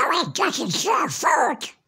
so it doesn't serve food.